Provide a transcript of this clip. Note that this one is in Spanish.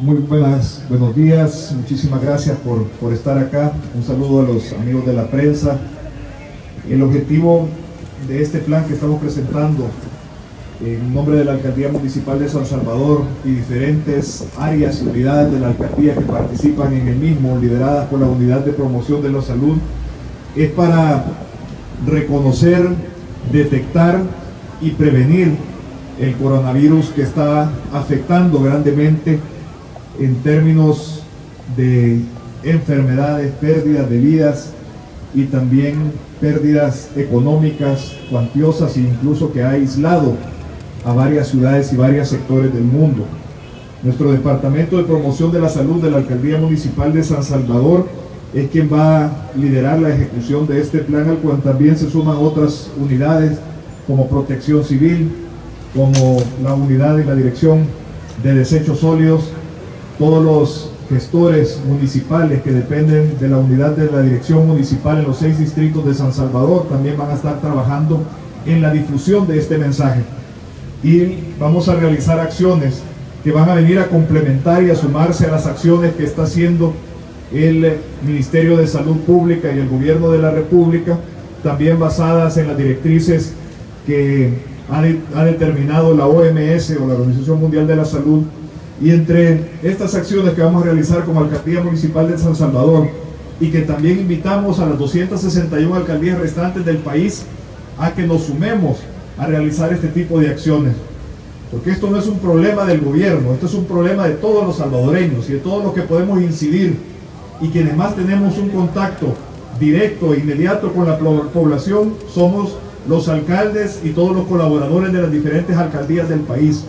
Muy buenas, buenos días, muchísimas gracias por, por, estar acá. Un saludo a los amigos de la prensa. El objetivo de este plan que estamos presentando en nombre de la Alcaldía Municipal de San Salvador y diferentes áreas y unidades de la Alcaldía que participan en el mismo, lideradas por la Unidad de Promoción de la Salud, es para reconocer, detectar y prevenir el coronavirus que está afectando grandemente en términos de enfermedades, pérdidas de vidas y también pérdidas económicas cuantiosas e incluso que ha aislado a varias ciudades y varios sectores del mundo. Nuestro Departamento de Promoción de la Salud de la Alcaldía Municipal de San Salvador es quien va a liderar la ejecución de este plan al cual también se suman otras unidades como Protección Civil, como la unidad y la Dirección de Desechos Sólidos, todos los gestores municipales que dependen de la unidad de la dirección municipal en los seis distritos de San Salvador también van a estar trabajando en la difusión de este mensaje. Y vamos a realizar acciones que van a venir a complementar y a sumarse a las acciones que está haciendo el Ministerio de Salud Pública y el Gobierno de la República, también basadas en las directrices que ha, de, ha determinado la OMS o la Organización Mundial de la Salud y entre estas acciones que vamos a realizar como Alcaldía Municipal de San Salvador y que también invitamos a las 261 alcaldías restantes del país a que nos sumemos a realizar este tipo de acciones. Porque esto no es un problema del gobierno, esto es un problema de todos los salvadoreños y de todos los que podemos incidir y quienes más tenemos un contacto directo e inmediato con la población somos los alcaldes y todos los colaboradores de las diferentes alcaldías del país.